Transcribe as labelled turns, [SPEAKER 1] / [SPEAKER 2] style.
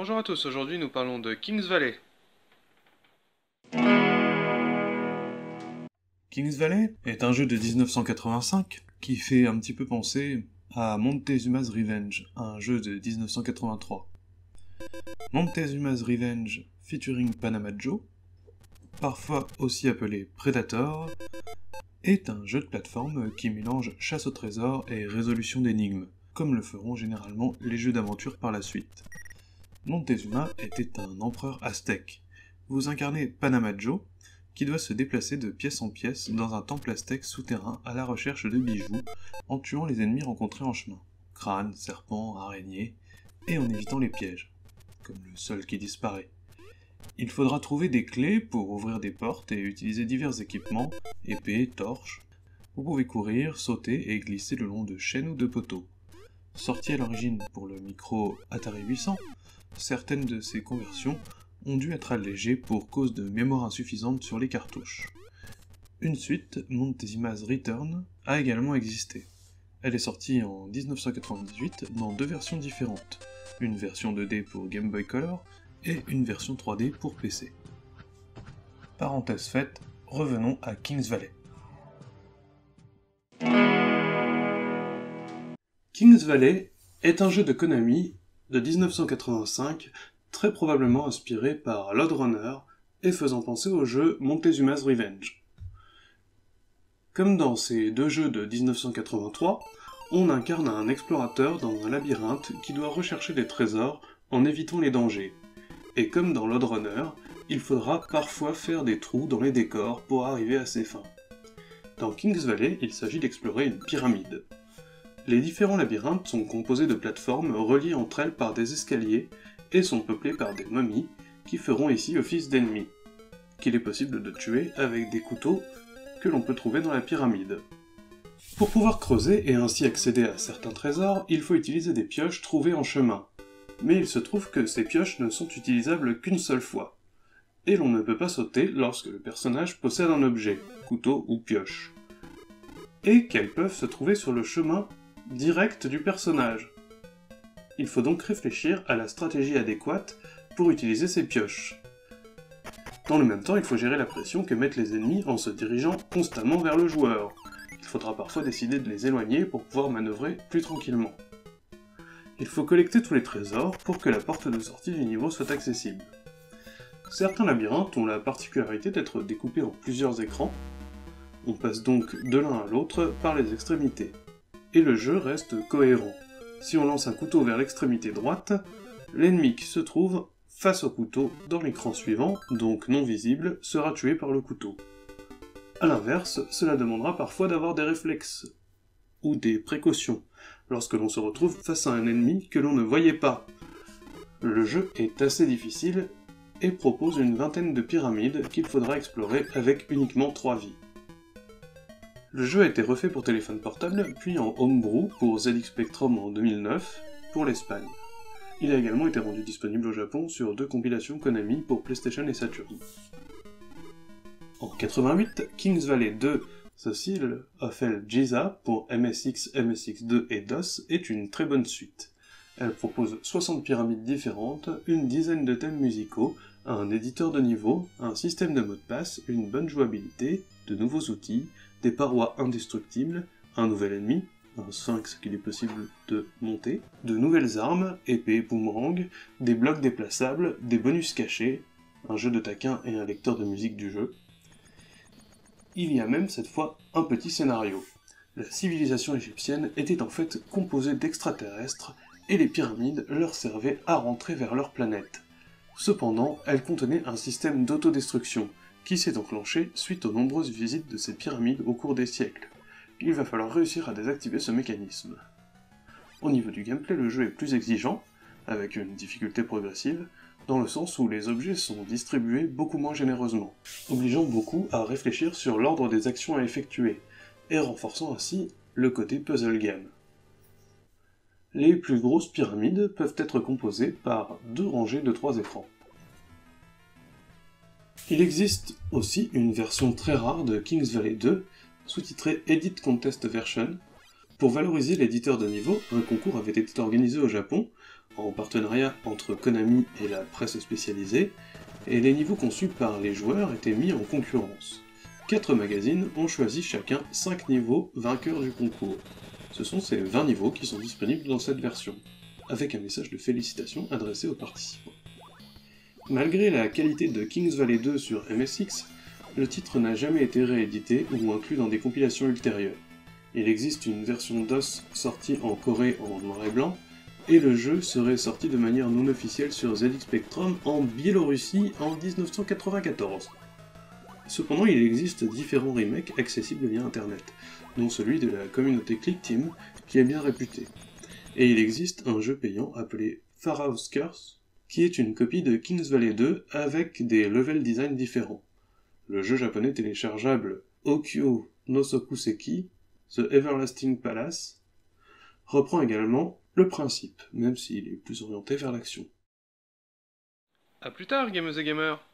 [SPEAKER 1] Bonjour à tous, aujourd'hui nous parlons de Kings Valley.
[SPEAKER 2] Kings Valley est un jeu de 1985 qui fait un petit peu penser à Montezuma's Revenge, un jeu de 1983. Montezuma's Revenge featuring Panama Joe, parfois aussi appelé Predator, est un jeu de plateforme qui mélange chasse au trésor et résolution d'énigmes, comme le feront généralement les jeux d'aventure par la suite. Montezuma était un empereur aztèque. Vous incarnez Panama Joe, qui doit se déplacer de pièce en pièce dans un temple aztèque souterrain à la recherche de bijoux, en tuant les ennemis rencontrés en chemin. Crânes, serpents, araignées, et en évitant les pièges, comme le seul qui disparaît. Il faudra trouver des clés pour ouvrir des portes et utiliser divers équipements, épées, torches. Vous pouvez courir, sauter et glisser le long de chaînes ou de poteaux. Sorti à l'origine pour le micro Atari 800, certaines de ces conversions ont dû être allégées pour cause de mémoire insuffisante sur les cartouches. Une suite, Montezima's Return, a également existé. Elle est sortie en 1998 dans deux versions différentes, une version 2D pour Game Boy Color et une version 3D pour PC. Parenthèse faite, revenons à Kings Valley. Kings Valley est un jeu de Konami de 1985 très probablement inspiré par Load Runner et faisant penser au jeu Montezuma's Revenge. Comme dans ces deux jeux de 1983, on incarne un explorateur dans un labyrinthe qui doit rechercher des trésors en évitant les dangers. Et comme dans Load Runner, il faudra parfois faire des trous dans les décors pour arriver à ses fins. Dans Kings Valley, il s'agit d'explorer une pyramide. Les différents labyrinthes sont composés de plateformes reliées entre elles par des escaliers et sont peuplés par des momies qui feront ici office d'ennemis, qu'il est possible de tuer avec des couteaux que l'on peut trouver dans la pyramide. Pour pouvoir creuser et ainsi accéder à certains trésors, il faut utiliser des pioches trouvées en chemin. Mais il se trouve que ces pioches ne sont utilisables qu'une seule fois. Et l'on ne peut pas sauter lorsque le personnage possède un objet, couteau ou pioche. Et qu'elles peuvent se trouver sur le chemin direct du personnage. Il faut donc réfléchir à la stratégie adéquate pour utiliser ces pioches. Dans le même temps, il faut gérer la pression que mettent les ennemis en se dirigeant constamment vers le joueur. Il faudra parfois décider de les éloigner pour pouvoir manœuvrer plus tranquillement. Il faut collecter tous les trésors pour que la porte de sortie du niveau soit accessible. Certains labyrinthes ont la particularité d'être découpés en plusieurs écrans. On passe donc de l'un à l'autre par les extrémités. Et le jeu reste cohérent. Si on lance un couteau vers l'extrémité droite, l'ennemi qui se trouve face au couteau dans l'écran suivant, donc non visible, sera tué par le couteau. A l'inverse, cela demandera parfois d'avoir des réflexes, ou des précautions, lorsque l'on se retrouve face à un ennemi que l'on ne voyait pas. Le jeu est assez difficile et propose une vingtaine de pyramides qu'il faudra explorer avec uniquement 3 vies. Le jeu a été refait pour téléphone portable, puis en homebrew pour ZX Spectrum en 2009, pour l'Espagne. Il a également été rendu disponible au Japon sur deux compilations Konami pour PlayStation et Saturn. En 88, Kings Valley 2, The Seal of El Giza pour MSX, MSX2 et DOS est une très bonne suite. Elle propose 60 pyramides différentes, une dizaine de thèmes musicaux, un éditeur de niveau, un système de mots de passe, une bonne jouabilité, de nouveaux outils, des parois indestructibles, un nouvel ennemi, un sphinx qu'il est possible de monter, de nouvelles armes, épées, boomerang, des blocs déplaçables, des bonus cachés, un jeu de taquin et un lecteur de musique du jeu. Il y a même cette fois un petit scénario. La civilisation égyptienne était en fait composée d'extraterrestres et les pyramides leur servaient à rentrer vers leur planète. Cependant, elles contenaient un système d'autodestruction, qui s'est enclenché suite aux nombreuses visites de ces pyramides au cours des siècles. Il va falloir réussir à désactiver ce mécanisme. Au niveau du gameplay, le jeu est plus exigeant, avec une difficulté progressive, dans le sens où les objets sont distribués beaucoup moins généreusement, obligeant beaucoup à réfléchir sur l'ordre des actions à effectuer, et renforçant ainsi le côté puzzle game. Les plus grosses pyramides peuvent être composées par deux rangées de trois écrans. Il existe aussi une version très rare de Kings Valley 2, sous-titrée Edit Contest Version. Pour valoriser l'éditeur de niveau, un concours avait été organisé au Japon en partenariat entre Konami et la presse spécialisée, et les niveaux conçus par les joueurs étaient mis en concurrence. Quatre magazines ont choisi chacun 5 niveaux vainqueurs du concours. Ce sont ces 20 niveaux qui sont disponibles dans cette version, avec un message de félicitations adressé aux participants. Malgré la qualité de Kings Valley 2 sur MSX, le titre n'a jamais été réédité ou inclus dans des compilations ultérieures. Il existe une version DOS sortie en Corée en noir et blanc, et le jeu serait sorti de manière non officielle sur ZX Spectrum en Biélorussie en 1994. Cependant, il existe différents remakes accessibles via internet, dont celui de la communauté Click Team, qui est bien réputé. Et il existe un jeu payant appelé Pharaoh's Curse, qui est une copie de Kings Valley 2 avec des level design différents. Le jeu japonais téléchargeable Okyo no Sokuseki, The Everlasting Palace, reprend également le principe, même s'il est plus orienté vers l'action.
[SPEAKER 1] A plus tard, gamers et gamers